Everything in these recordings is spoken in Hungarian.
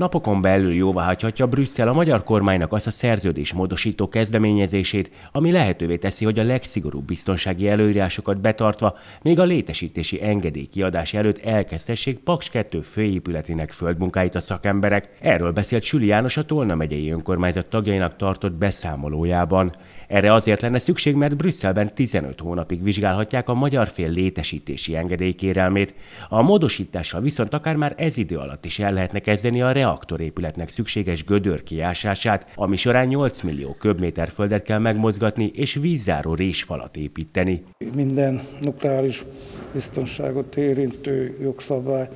Napokon belül jóváhagyhatja Brüsszel a magyar kormánynak azt a szerződés módosító kezdeményezését, ami lehetővé teszi, hogy a legszigorúbb biztonsági előírásokat betartva még a létesítési engedély kiadás előtt elkezdhessék Paks 2 főépületének földmunkáit a szakemberek. Erről beszélt Süli János a Tolna megyei önkormányzat tagjainak tartott beszámolójában. Erre azért lenne szükség, mert Brüsszelben 15 hónapig vizsgálhatják a magyar fél létesítési engedélykérelmét. A módosítással viszont akár már ez idő alatt is el lehetne kezdeni a reaktorépületnek szükséges gödör kiásását, ami során 8 millió köbméter földet kell megmozgatni és vízzáró résfalat építeni. Minden nukleáris biztonságot érintő jogszabály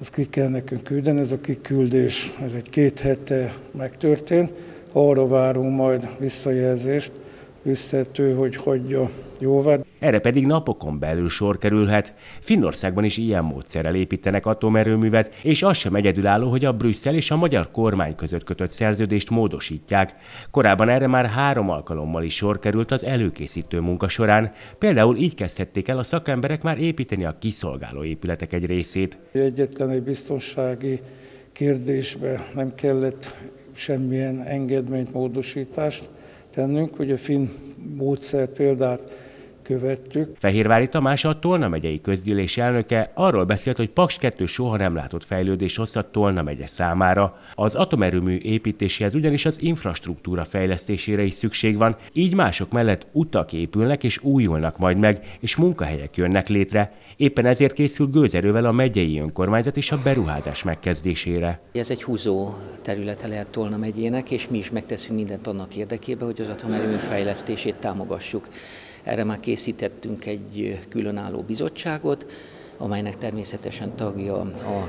az ki kell nekünk küldeni. Ez a kiküldés, ez egy két hete megtörtént. Arra várunk majd visszajelzést, Brüsszeltől, hogy hagyja jóvá. Erre pedig napokon belül sor kerülhet. Finnországban is ilyen módszerrel építenek atomerőművet, és az sem egyedülálló, hogy a Brüsszel és a magyar kormány között kötött szerződést módosítják. Korábban erre már három alkalommal is sor került az előkészítő munka során. Például így kezdhették el a szakemberek már építeni a kiszolgáló épületek egy részét. Egyetlen egy biztonsági kérdésbe nem kellett semmilyen engedményt, módosítást tennünk, hogy a finn módszer példát követtük. Fehérvári Tamás a Tolna megyei közgyűlés elnöke arról beszélt, hogy Paks 2 soha nem látott fejlődés hozhat Tolna megye számára. Az atomerőmű építéséhez ugyanis az infrastruktúra fejlesztésére is szükség van, így mások mellett utak épülnek és újulnak majd meg, és munkahelyek jönnek létre. Éppen ezért készül gőzerővel a megyei önkormányzat és a beruházás megkezdésére. Ez egy húzó területe lehet Tolna megyének, és mi is megteszünk mindent annak érdekében, hogy az atomerőmű fejlesztését támogassuk. Erre már készítettünk egy különálló bizottságot, amelynek természetesen tagja a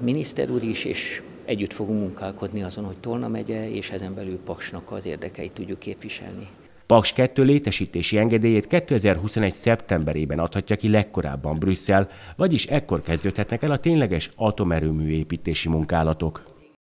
miniszter úr is, és együtt fogunk munkálkodni azon, hogy Tolna megye és ezen belül Paksnak az érdekeit tudjuk képviselni. Paks 2 létesítési engedélyét 2021. szeptemberében adhatja ki legkorábban Brüsszel, vagyis ekkor kezdődhetnek el a tényleges atomerőmű építési munkálatok.